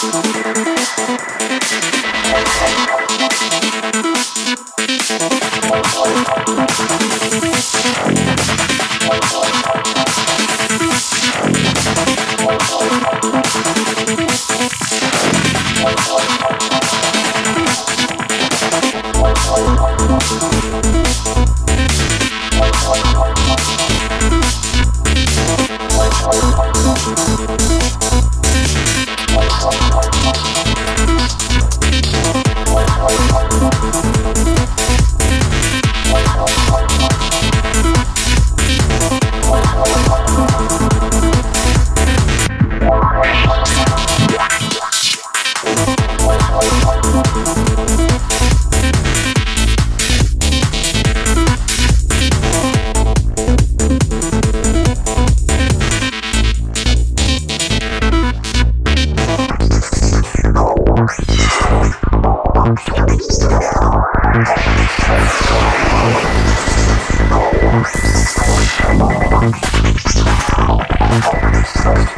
Thank Thank you.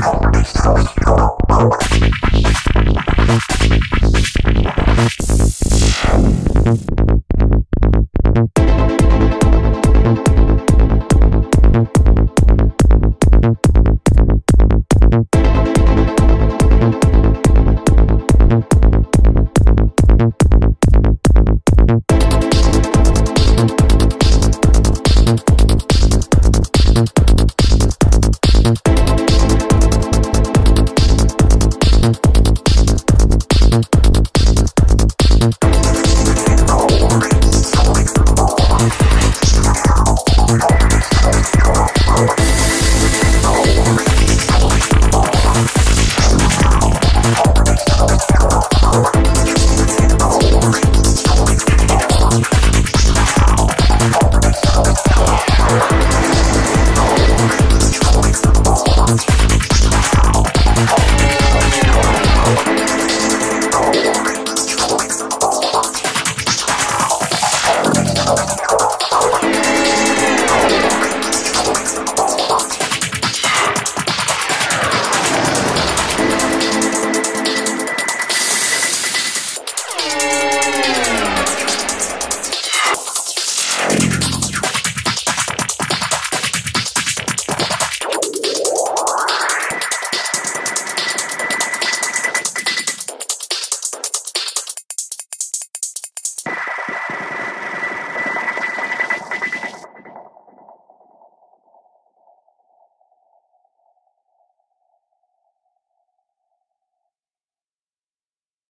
Thanks.